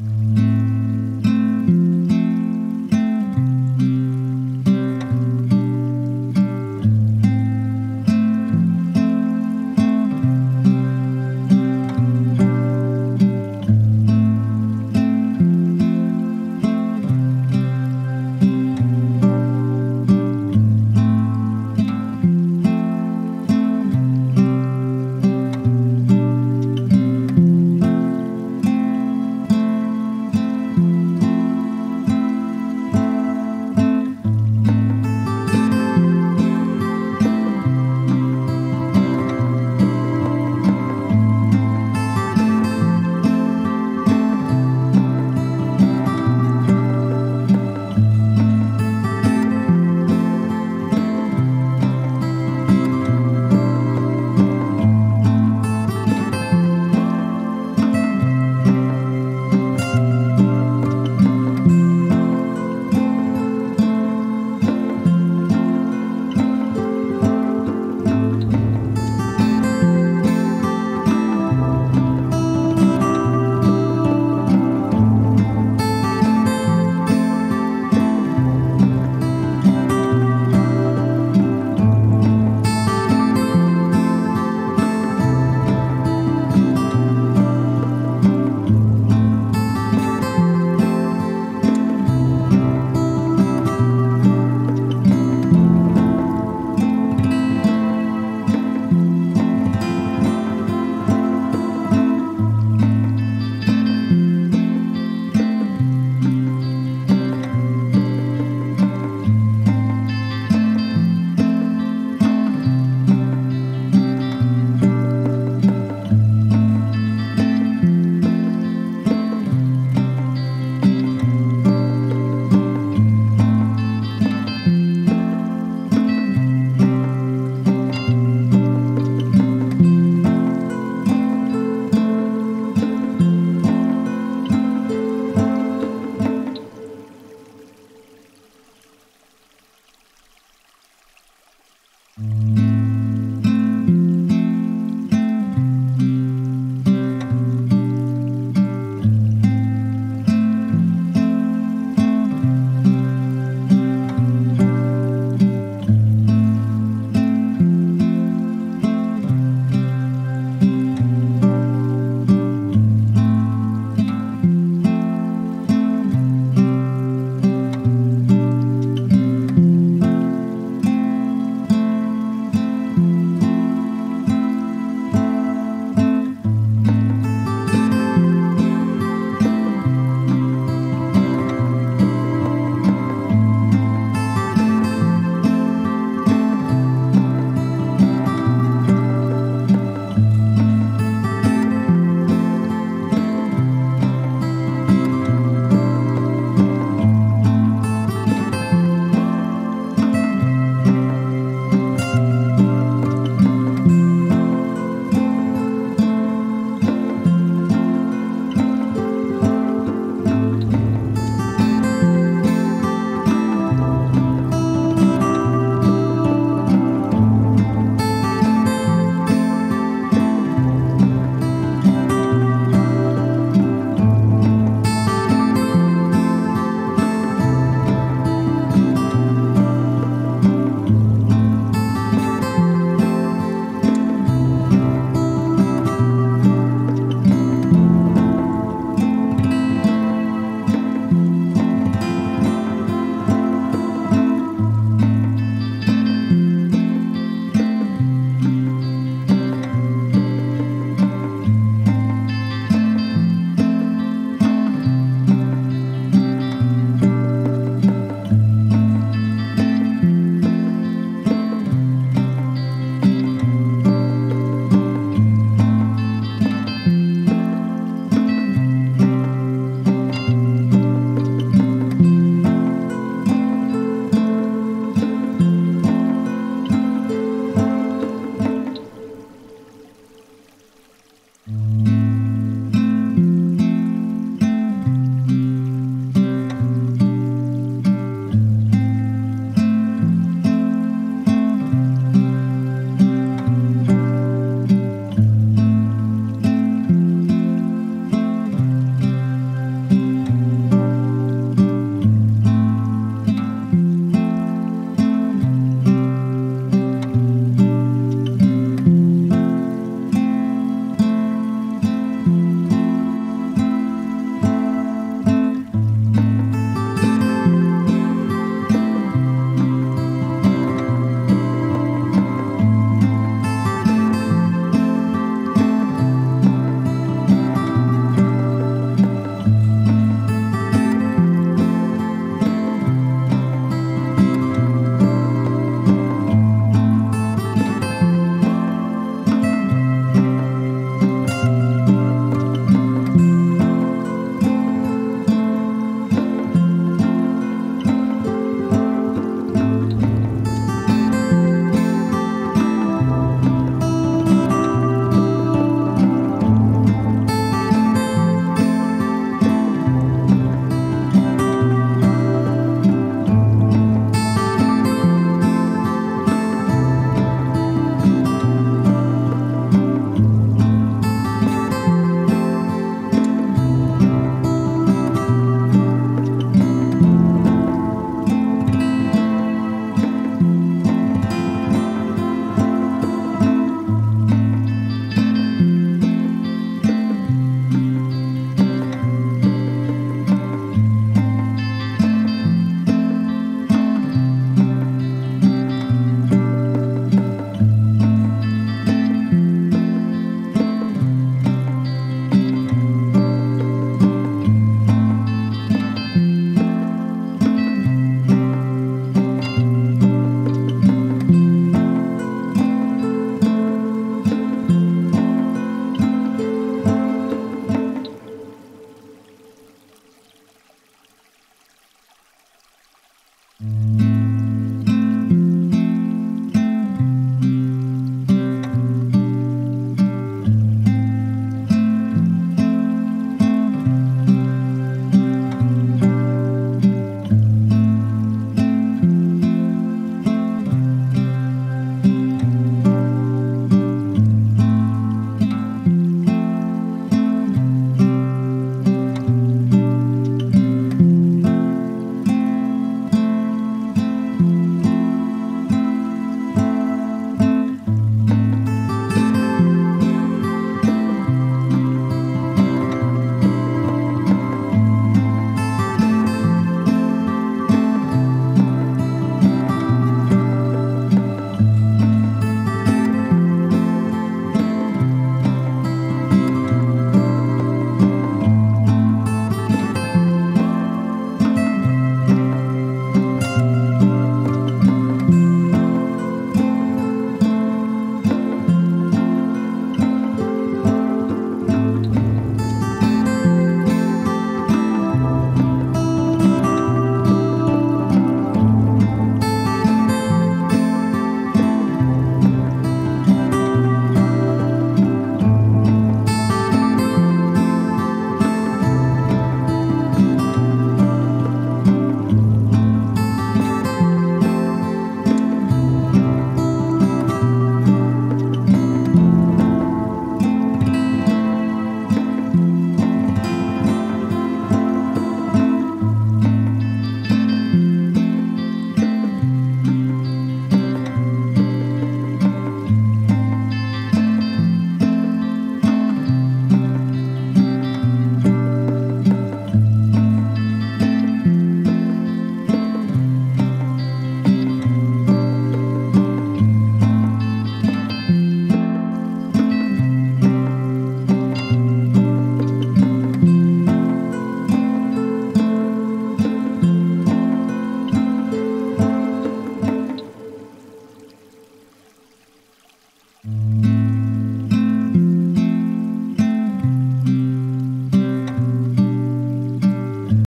Mm-hmm.